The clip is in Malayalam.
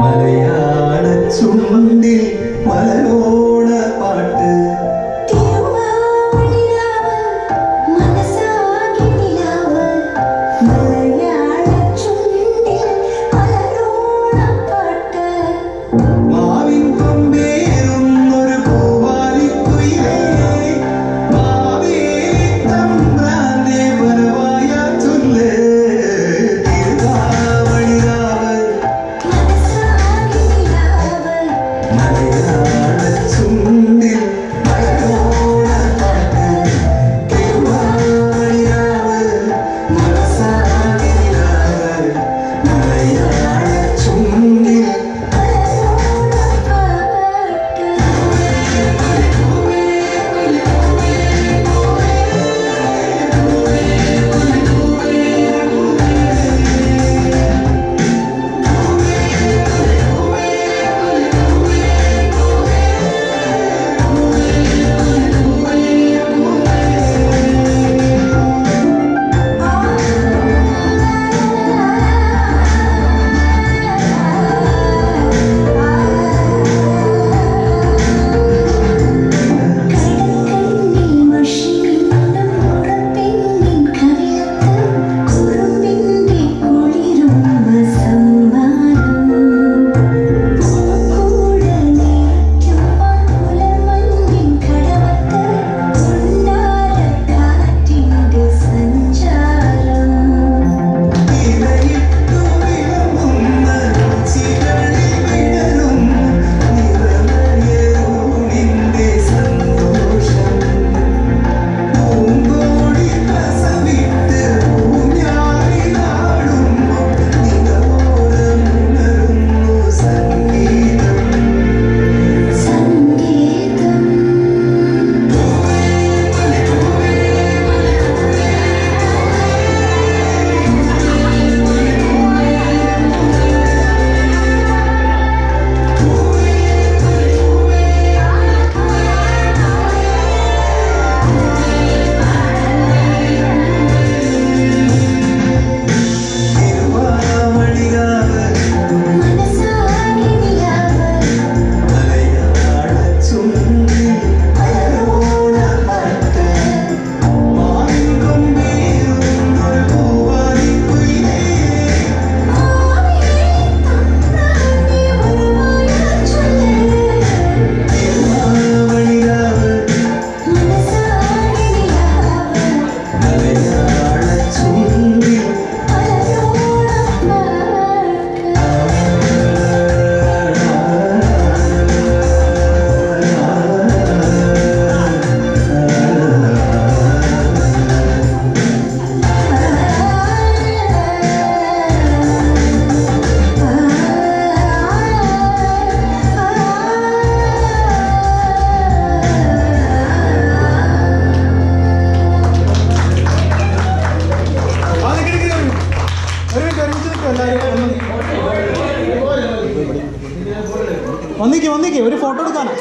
മലയാള ചുണ്ടിൽ മലരോണ മലയാള വന്നിക്ക് വന്നിക്കേ ഒരു ഫോട്ടോ എടുക്കാനാ.